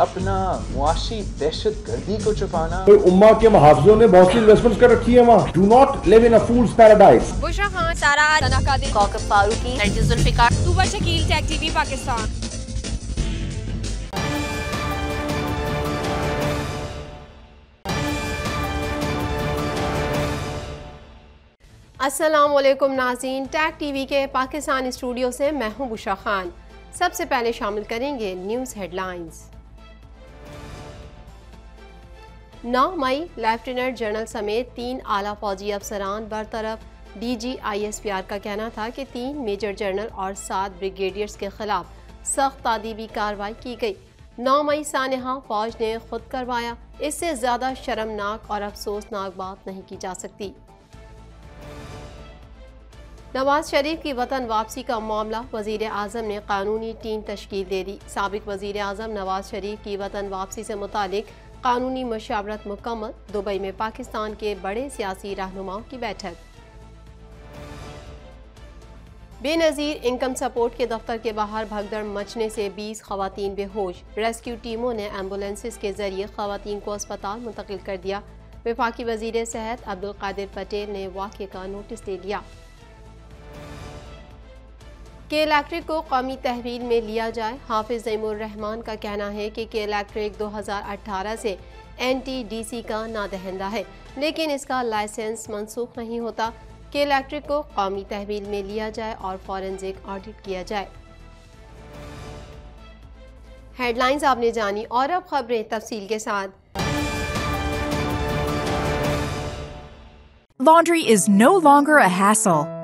अपना मुआशी दहशत गर्दी को छुपाना। कोई उम्मा के मुहावजों ने बहुत सी इन्वेस्टमेंट्स कर रखी है वहाँ। Do not live in a fool's paradise Bushra Khan Sara Kaukab Farooqui. Shakeel TV Pakistan. अस्सलाम वालेकुम नाजीन टैग टीवी के पाकिस्तान स्टूडियो से मैं हूँ बुशा खान। सबसे पहले शामिल करेंगे न्यूज़ हेडलाइंस। 9 मई लेफ्टिनेंट जनरल समेत तीन आला फौजी अफसरान बरतरफ डीजीआईएसपीआर का कहना था कि तीन मेजर जनरल और सात ब्रिगेडियर्स के खिलाफ सख्त तादीबी कार्रवाई की गई। नौ मई सानहा फौज ने खुद करवाया। इससे ज़्यादा शर्मनाक और अफसोसनाक बात नहीं की जा सकती। नवाज़ शरीफ की वतन वापसी का मामला वज़ीर अजम ने कानूनी टीम तश्कील दे दी। सबक वज़ीर अजम नवाज़ शरीफ की वतन वापसी से मुतालिक कानूनी मशावरत मुकम्मल, दुबई में पाकिस्तान के बड़े सियासी रहनुमाओं की बैठक। बेनज़ीर इनकम सपोर्ट के दफ्तर के बाहर भगदड़ मचने से 20 खवतान बेहोश। रेस्क्यू टीमों ने एम्बुलेंसेस के ज़रिए खवतान को अस्पताल मुंतकिल कर दिया। विफाकी वज़ीर सेहत अब्दुल कादिर पटेल ने वाक़े का नोटिस ले लिया के इलेक्ट्रिक को कौमी तहवील में लिया जाए। हाफिज रहमान का कहना है कि के इलेक्ट्रिक 2018 से एन टी डी सी का नादहंदा है, लेकिन इसका लाइसेंस मनसूख नहीं होता। के इलेक्ट्रिक को कौमी तहवील में लिया जाए और फॉरेंसिक ऑडिट किया जाए। हेडलाइंस आपने जानी और अब खबरें तफसील के साथ। Laundry is no longer a hassle.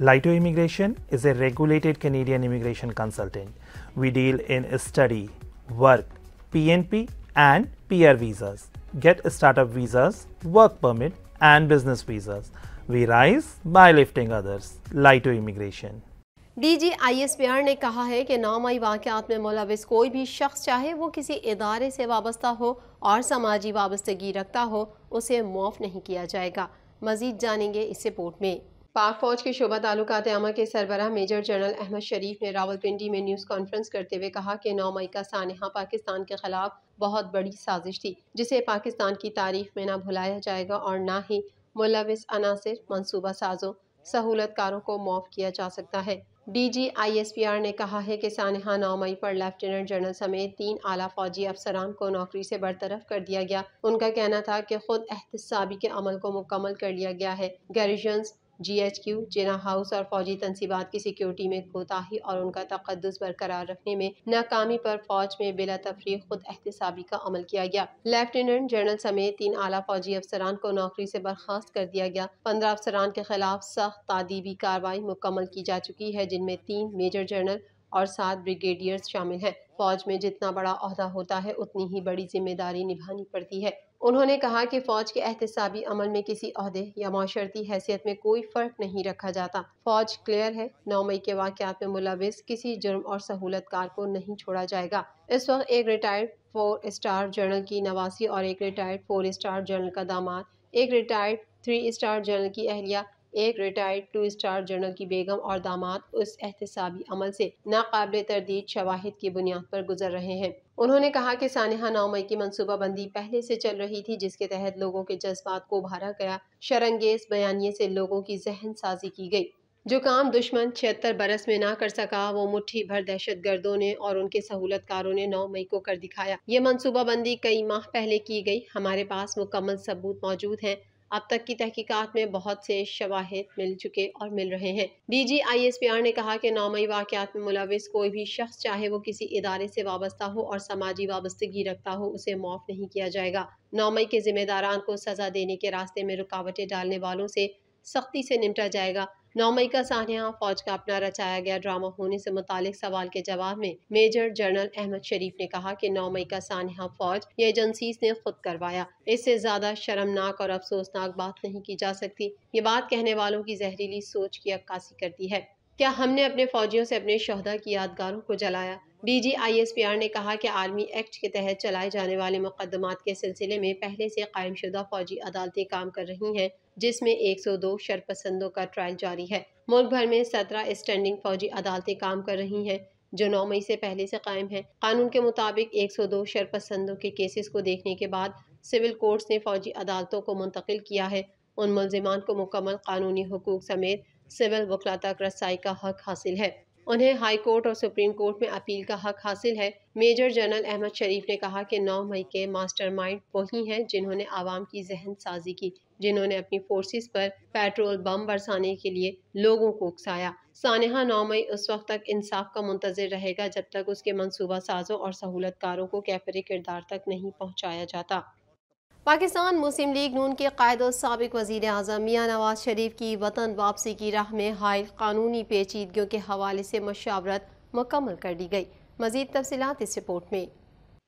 Lito Immigration is a regulated Canadian immigration consultant. We deal in study, work, PNP, and PR visas. Get startup visas, work permit, and business visas. We rise by lifting others. Lito Immigration. DGISPR ने कहा है कि नामाई वाक़ात में मुलविस कोई भी शख्स चाहे वो किसी इदारे से वाबस्ता हो और समाजी वाबस्तगी रखता हो उसे मुआफ़ नहीं किया जाएगा मजीद जानेंगे इस रिपोर्ट में पाक फौज के शोबा ताल्लुकात आमा के सरबराह मेजर जनरल अहमद शरीफ ने रावलपिंडी में न्यूज़ कॉन्फ्रेंस करते हुए कहा कि नौ मई का सानहा पाकिस्तान के खिलाफ बहुत बड़ी साजिश थी, जिसे पाकिस्तान की तारीफ़ में ना भुलाया जाएगा और ना ही मुलविस अनासर मनसूबा साजों सहूलतकारों को मुआफ़ किया जा सकता है। D G I S P R ने कहा है कि सानहा नौ मई पर लेफ्टिनेंट जनरल समेत तीन आला फौजी अफसरान को नौकरी से बरतरफ कर दिया गया। उनका कहना था कि खुद एहतसाबी के अमल को मुकम्मल कर लिया गया है। Garrisons G H Q Jinnah house और फौजी तनसीबात की सिक्योरिटी में कोताही और उनका तकदस बरकरार रखने में नाकामी पर फौज में बिला तफरी खुद एहतसाबी का अमल किया गया। लेफ्टिनेंट जनरल समेत तीन आला फौजी अफसरान को नौकरी से बर्खास्त कर दिया गया। पंद्रह अफसरान के खिलाफ सख्त तादीबी कार्रवाई मुकम्मल की जा चुकी है, जिनमें तीन मेजर जनरल और सात ब्रिगेडियर्स शामिल हैं। फौज में जितना बड़ा अहदा होता है, उतनी ही बड़ी ज़िम्मेदारी निभानी पड़ती है। उन्होंने कहा कि फ़ौज के एहतसाबी अमल में किसी अहदे या माशरती हैसियत में कोई फ़र्क नहीं रखा जाता। फ़ौज क्लियर है, नौ मई के वाक़ात में मुलविस किसी जुर्म और सहूलत कार को नहीं छोड़ा जाएगा। इस वक्त एक रिटायर्ड फोर स्टार जनरल की नवासी और एक रिटायर्ड फोर स्टार जनरल का दामाद, एक रिटायर्ड थ्री स्टार जनरल की अहलिया एक रिटायर्ड टू स्टार जनरल की बेगम और दामाद उस एहतसाबी अमल से नाकबिल तरदीद शवाहिद की बुनियाद पर गुजर रहे हैं। उन्होंने कहा कि सानहा नौ मई की मनसूबाबंदी पहले से चल रही थी, जिसके तहत लोगों के जज्बात को उभारा गया, शरंगेज बयानी से लोगों की जहन साजी की गई। जो काम दुश्मन छिहत्तर बरस में ना कर सका, वो मुट्ठी भर दहशत गर्दों ने और उनके सहूलत सहूलतकारों ने नौ मई को कर दिखाया। ये मनसूबाबंदी कई माह पहले की गई। हमारे पास मुकम्मल सबूत मौजूद हैं। अब तक की तहकीकात में बहुत से शवाहिद मिल चुके और मिल रहे हैं। D G I S P R ने कहा कि नौमई वाक़ात में मुलविस कोई भी शख्स, चाहे वो किसी इदारे से वाबस्ता हो और समाजी वाबस्तगी रखता हो, उसे माफ़ नहीं किया जाएगा। नौमई के जिम्मेदारान को सज़ा देने के रास्ते में रुकावटें डालने वालों से सख्ती से निपटा जाएगा। नौ मई का सानिया फौज का अपना रचाया गया ड्रामा होने से मुतालिक सवाल के जवाब में मेजर जनरल अहमद शरीफ ने कहा कि नौ मई का सानिया फौज ये एजेंसी ने खुद करवाया। इससे ज़्यादा शर्मनाक और अफसोसनाक बात नहीं की जा सकती। ये बात कहने वालों की जहरीली सोच की अक्कासी करती है। क्या हमने अपने फौजियों से अपने शहदा की यादगारों को जलाया? D G I S P R ने कहा कि आर्मी एक्ट के तहत चलाए जाने वाले मुकदमात के सिलसिले में पहले से कायम शुदा फौजी अदालतें काम कर रही हैं। जिसमें 102 शरपसंदों का ट्रायल जारी है। मुल्क भर में 17 स्टैंडिंग फौजी अदालतें काम कर रही हैं, जो 9 मई से पहले से कायम है। कानून के मुताबिक 102 शरपसंदों के केसेस को देखने के बाद सिविल कोर्ट्स ने फौजी अदालतों को मुंतकिल किया है। उन मुलजिमान को मुकम्मल कानूनी हकूक समेत सिविल वकला तक रसाई का हक हासिल है। उन्हें हाई कोर्ट और सुप्रीम कोर्ट में अपील का हक हासिल है। मेजर जनरल अहमद शरीफ ने कहा कि 9 मई के मास्टरमाइंड वही हैं जिन्होंने आवाम की जहन साजी की। जिन्होंने अपनी फोर्सेस पर पेट्रोल बम बरसाने के लिए लोगों को उकसाया। सानहा नौ मई उस वक्त तक इंसाफ का मुंतजर रहेगा जब तक उसके मनसूबा साजों और सहूलतकारों को कैफरे किरदार तक नहीं पहुँचाया जाता। पाकिस्तान मुस्लिम लीग नून के कायद सबक वज़ीर अजम मियाँ नवाज़ शरीफ की वतन वापसी की राह में हायल कानूनी पेचीदगियों के हवाले से मशावरत मुकम्मल कर दी गई। मजीद तफसीत इस रिपोर्ट में।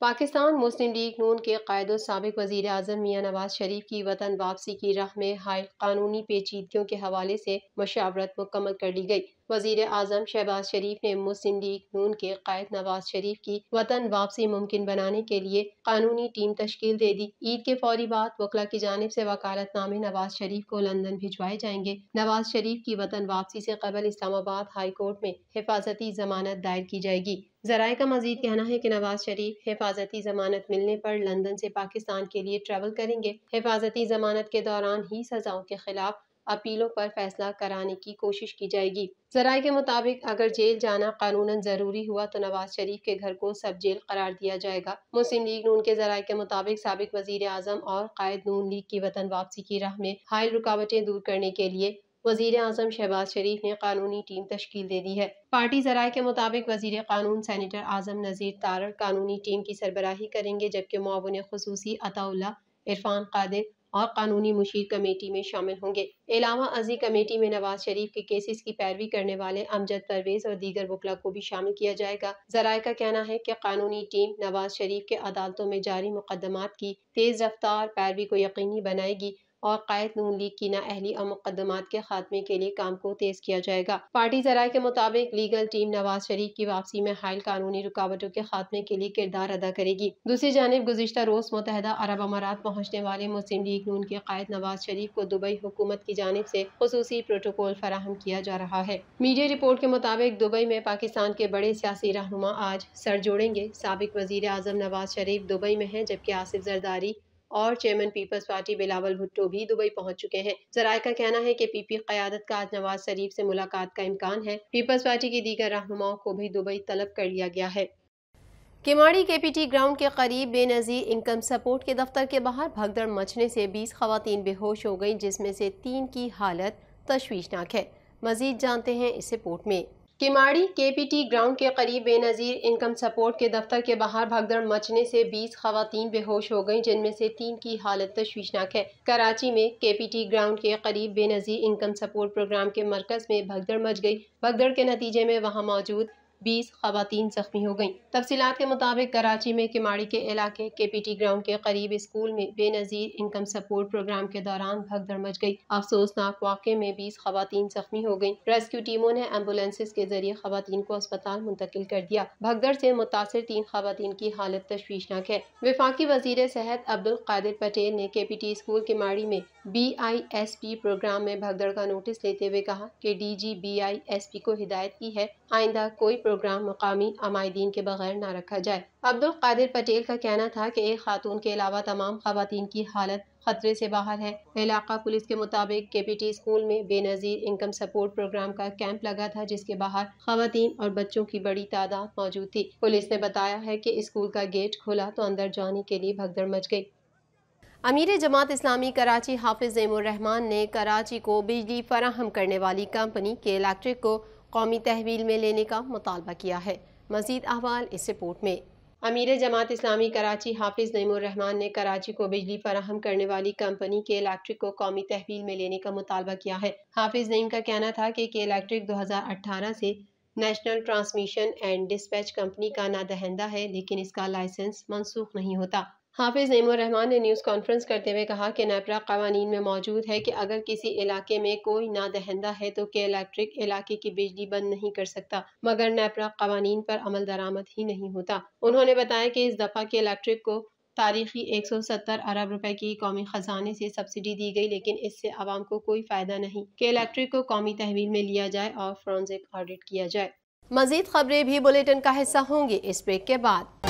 पाकिस्तान मुस्लिम लीग नून के कायद सबक वज़ीर अजम मियाँ नवाज़ शरीफ की वतन वापसी की राह में हायल कानूनी पेचीदगियों के हवाले से मशावरत मुकम्मल कर ली गई। वज़ीर अजम शहबाज शरीफ ने मुस्लिम लीग नून के कायद नवाज़ शरीफ की वतन वापसी मुमकिन बनाने के लिए कानूनी टीम तश्कील दे दी। ईद के फौरी बाद वकला की जानब से वकालतनामे नवाज़ शरीफ को लंदन भिजवाए जाएँगे। नवाज़ शरीफ की वतन वापसी से कबल इस्लामाबाद हाई कोर्ट में हिफाजती जमानत दायर की जाएगी। जराये का मजीद कहना है कि नवाज़ शरीफ हिफाजती जमानत मिलने पर लंदन से पाकिस्तान के लिए ट्रेवल करेंगे। हिफाजती जमानत के दौरान ही सजाओं के खिलाफ अपीलों पर फैसला कराने की कोशिश की जाएगी। जराये के मुताबिक, अगर जेल जाना कानून ज़रूरी हुआ तो नवाज़ शरीफ के घर को सब जेल करार दिया जाएगा। मुस्लिम लीग नून के जराये के मुताबिक सबक वज़ीर आज़म और कायद नून लीग की वतन वापसी की राह में हायल रुकावटें दूर करने के लिए वज़ीर अजम शहबाज शरीफ ने कानूनी टीम तश्कील दे दी है। पार्टी जराये के मुताबिक वज़ीर कानून सैनिटर आज़म नजीर तारड़ कानूनी टीम की सरबराही करेंगे, जबकि मुआवन खसूसी अताउल्ला इरफान कादिर और कानूनी मुशीर कमेटी में शामिल होंगे। अलावा अजी कमेटी में नवाज़ शरीफ के केसेस की पैरवी करने वाले अमजद परवेज और दीगर वकला को भी शामिल किया जाएगा। जराये का कहना है कि कानूनी टीम नवाज़ शरीफ के अदालतों में जारी मुकदमात की तेज रफ्तार पैरवी को यकीनी बनाएगी। और कायद नून लीग की नाअहली और मुकदमात के खात्मे के लिए काम को तेज किया जाएगा। पार्टी जराये के मुताबिक लीगल टीम नवाज़ शरीफ की वापसी में हायल कानूनी रुकावटों के खात्मे के लिए किरदार अदा करेगी। दूसरी जानब गुजशत रोज मुतहदा अरब अमारात पहुँचने वाले मुस्लिम लीग नून के कायद नवाज़ शरीफ को दुबई हुकूमत की जानब ऐसी खसूसी प्रोटोकॉल फराहम किया जा रहा है। मीडिया रिपोर्ट के मुताबिक दुबई में पाकिस्तान के बड़े सियासी रहनुमा आज सर जोड़ेंगे। सबक वज़ीर अजम नवाज़ शरीफ दुबई में है, जबकि आसिफ जरदारी और chairman people's party Bilawal Bhutto भी दुबई पहुँच चुके हैं। जराये का कहना है कि पीपी क्यादत का आज नवाज़ शरीफ से मुलाकात का इम्कान है। पीपल्स पार्टी की दीगर रहनुमाओं को भी दुबई तलब कर लिया गया है। किमाड़ी के ग्राउंड के करीब बेनज़ीर इनकम सपोर्ट के दफ्तर के बाहर भगदड़ मचने से 20 खवतान बेहोश हो गईं, जिसमें से तीन की हालत तशवीशनाक है। मजीद जानते हैं इस रिपोर्ट में। किमाड़ी केपीटी ग्राउंड के करीब बेनज़ीर इनकम सपोर्ट के दफ्तर के बाहर भगदड़ मचने से 20 खातन बेहोश हो गईं, जिनमें से तीन की हालत तशवीशनाक है। कराची में केपीटी ग्राउंड के करीब बेनज़ीर इनकम सपोर्ट प्रोग्राम के मरकज़ में भगदड़ मच गई। भगदड़ के नतीजे में वहाँ मौजूद बीस खवतान जख्मी हो गई तफसीत के मुताबिक कराची में किमाड़ी के इलाके के पी टी ग्राउंड के करीब स्कूल में बेनजीर इनकम सपोर्ट प्रोग्राम के दौरान भगदड़ मच गई। अफसोसनाक वाक़े में बीस खवतान जख्मी हो गई रेस्क्यू टीमों ने एम्बुलेंसेज के ज़रिए खवतान को अस्पताल मुंतकिल कर दिया। भगदड़ से मुतासर तीन खवतान की हालत तशवीशनाक है। विफाकी वज़ीर सेहत अब्दुल कादिर पटेल ने के पी टी स्कूल किमाड़ी में B I S P program में भगदड़ का नोटिस लेते हुए कहा कि D G B I S P को हिदायत की है। आइंदा कोई प्रोग्राम मुकामी अमायदीन के बगैर न रखा जाए। अब्दुल कादिर पटेल का कहना था कि एक खातून के अलावा तमाम खातन की हालत खतरे से बाहर है। इलाका पुलिस के मुताबिक के पी टी स्कूल में बेनजीर इनकम सपोर्ट प्रोग्राम का कैंप लगा था, जिसके बाहर खातन और बच्चों की बड़ी तादाद मौजूद थी। पुलिस ने बताया है कि स्कूल का गेट खोला तो अंदर जाने के लिए भगदड़ मच गई। अमीर जमात इस्लामी कराची हाफिज रहमान ने कराची को बिजली फराहम करने वाली कंपनी के इलेक्ट्रिक को कौमी तहवील में लेने का मुतालबा किया है। मजीद अहवाल इस रिपोर्ट में। अमीर जमात इस्लामी कराची हाफिज रहमान ने कराची को बिजली फराहम करने वाली कंपनी के इलेक्ट्रिक को कौमी तहवील में लेने का मुतालबा किया है। हाफिज नईम का कहना था कि, के इलेक्ट्रिक 2018 से national transmission and dispatch company का ना नादहंदा है, लेकिन इसका लाइसेंस मनसूख नहीं होता। हाफिज रहमान ने न्यूज़ कॉन्फ्रेंस करते हुए कहा कि नेपरा कवानीन में मौजूद है कि अगर किसी इलाके में कोई ना नादहंदा है तो के इलेक्ट्रिक इलाके की बिजली बंद नहीं कर सकता? मगर नेपरा कवानीन पर अमल दरामद ही नहीं होता। उन्होंने बताया कि इस दफ़ा के इलेक्ट्रिक को तारीखी 170 अरब रुपए की कौमी खजाने से सब्सिडी दी गई, लेकिन इससे आवाम को कोई फ़ायदा नहीं। के इलेक्ट्रिक को कौमी तहवील में लिया जाए और फ्रांसिक ऑडिट किया जाए? मजीद खबरें भी बुलेटिन का हिस्सा होंगी इस ब्रेक के बाद।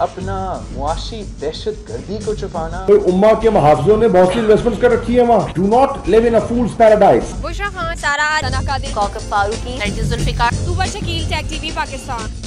अपना मुआशी दहशत गर्दी को छुपाना। तो उम्मा के मुहावजों ने बहुत सी इन्वेस्टमेंट कर रखी है वहाँ। Do not live in a fool's paradise Bushra Khan Sara Farooqui Zulfiqar Shakeel TV Pakistan.